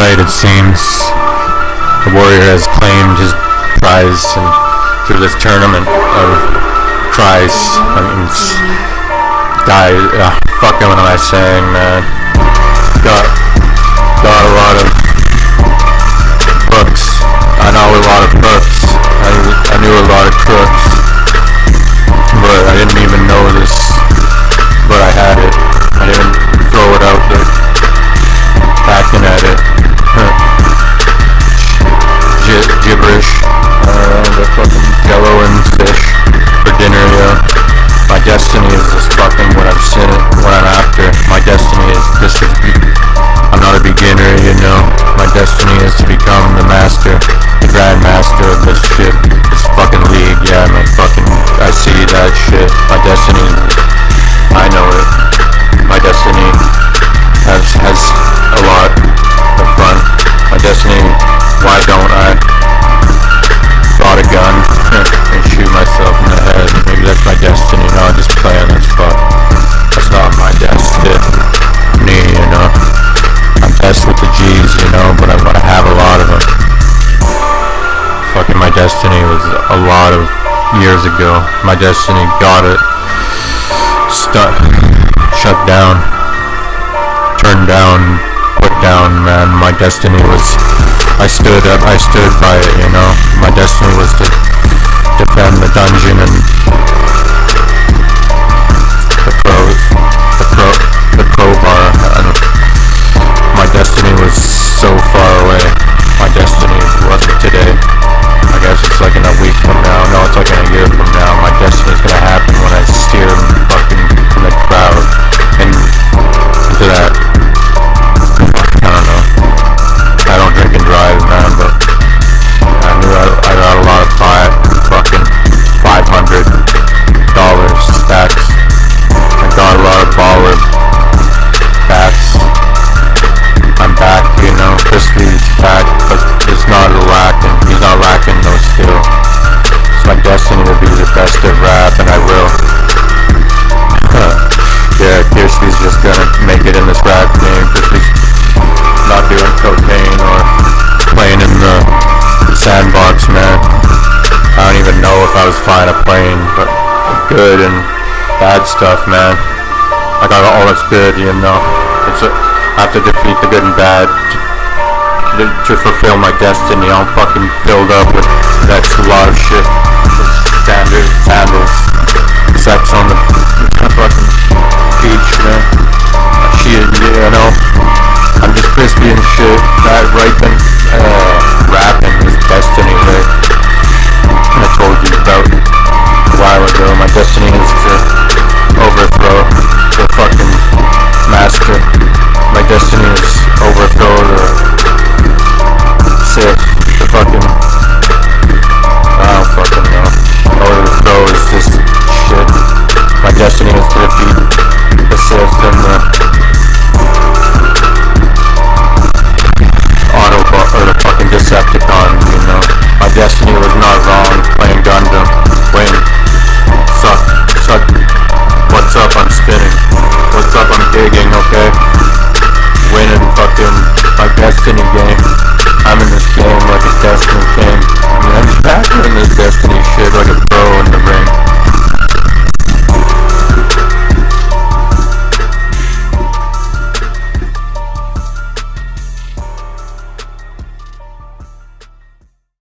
right, it seems. The warrior has claimed his prize and through this tournament of cries. I mean, guy, uh, fucking what am I saying, man? Got, got is just fucking what I'm sitting, what I'm after. My destiny is to be, I'm not a beginner, you know. My destiny is to become the master, the grandmaster of this shit, this fucking league, yeah, man. Fucking, I see that shit. My destiny, destiny was a lot of years ago. My destiny got it. Stuck. Shut down. Turned down. Put down, man. My destiny was. I stood up. I stood by it, you know. My destiny was to defend the dungeon and in this rap game. Crispy's not doing cocaine or playing in the sandbox, man. I don't even know if I was flying a plane, but good and bad stuff, man. I got all good, you know. It's a, I have to defeat the good and bad to, to fulfill my destiny. I'm fucking filled up with that's a lot of shit. Standard sandals, sex on the fucking